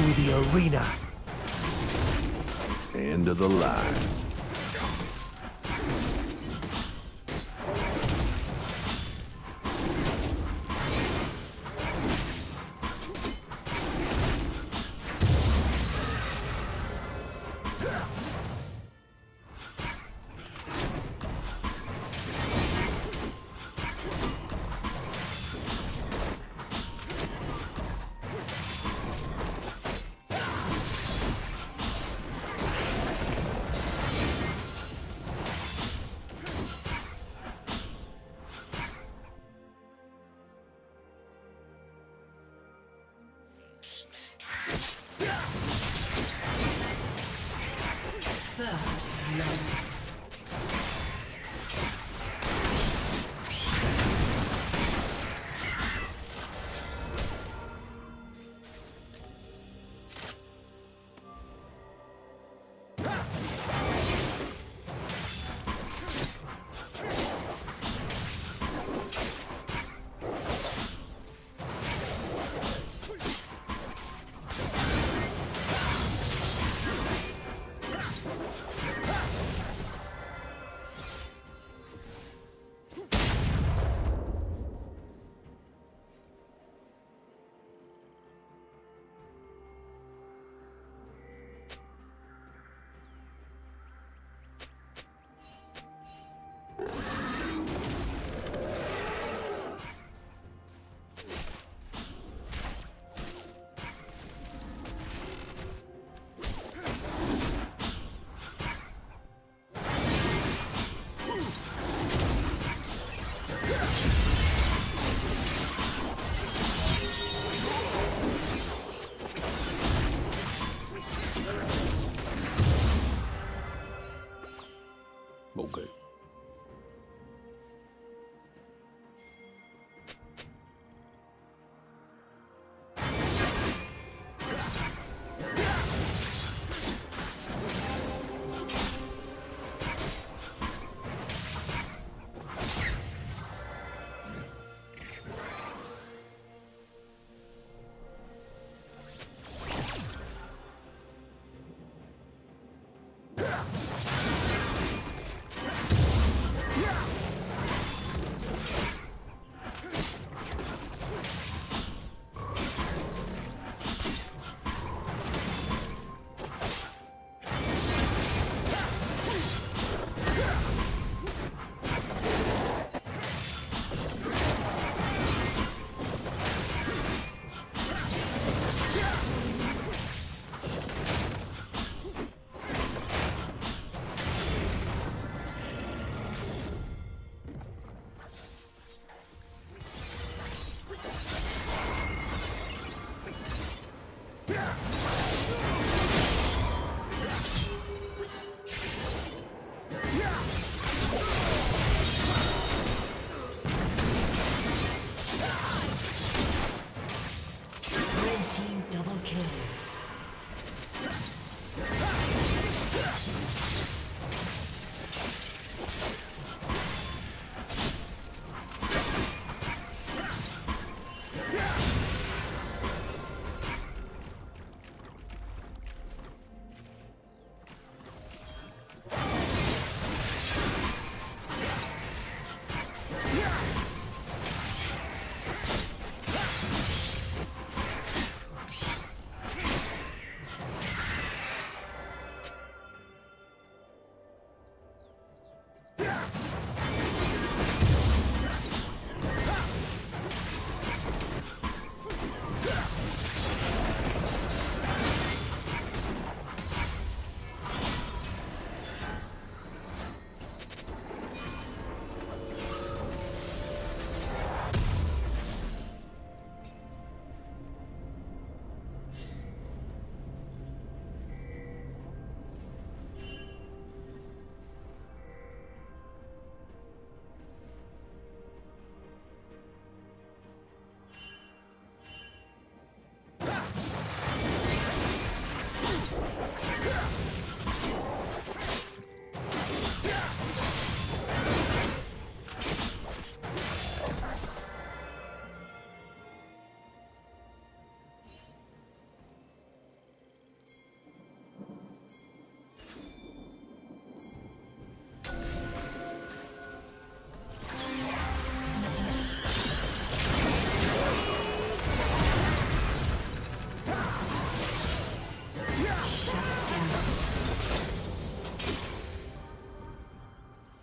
to the arena. End of the line.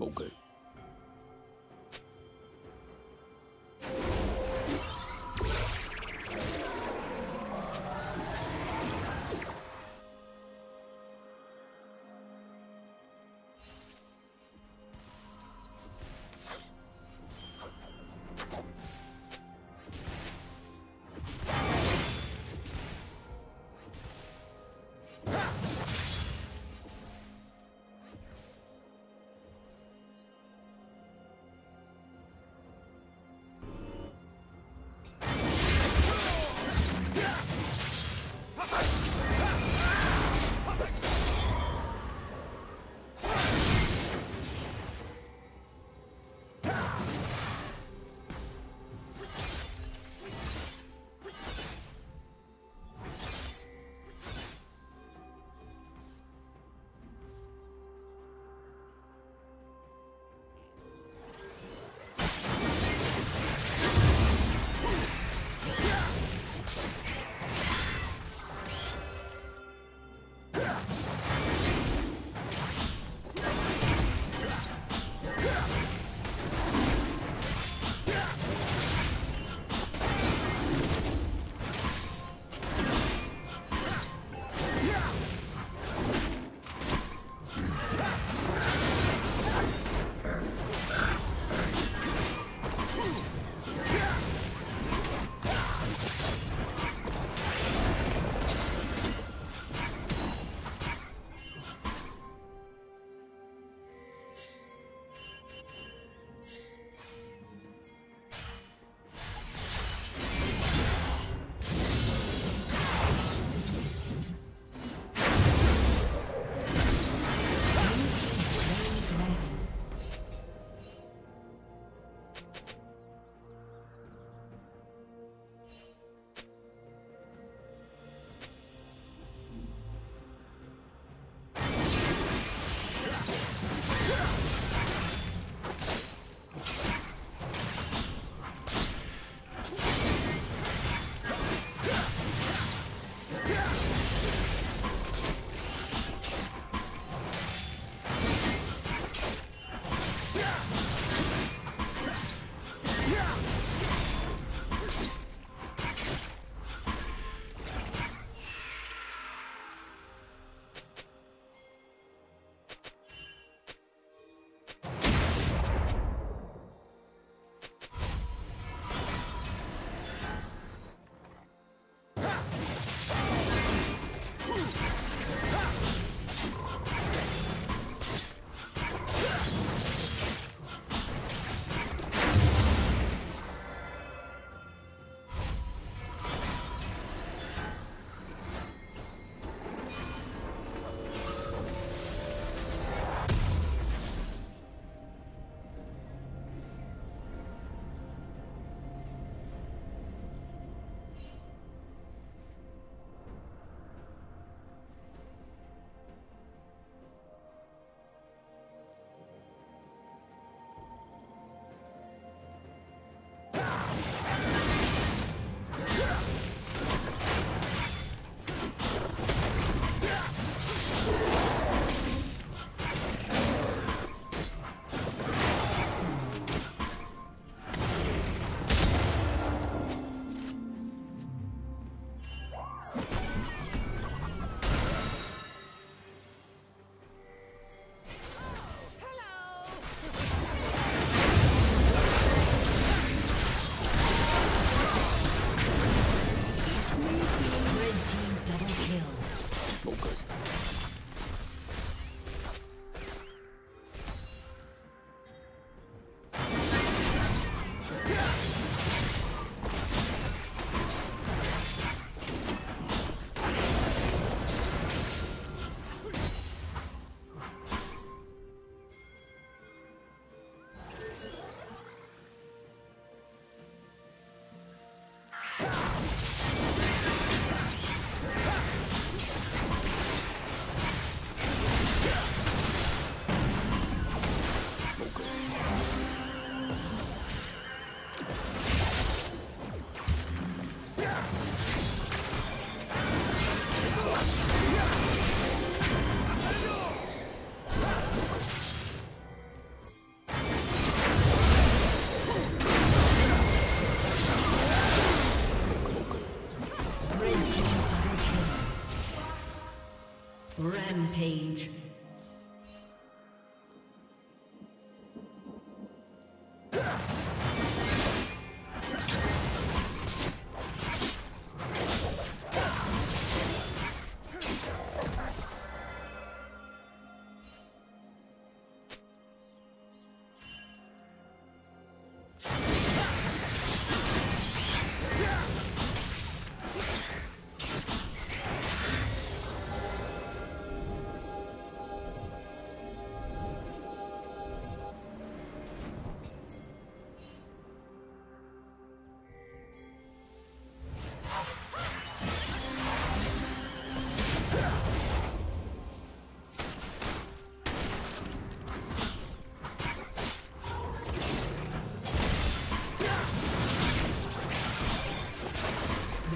Okay.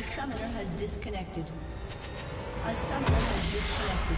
The summoner has disconnected. A summoner has disconnected.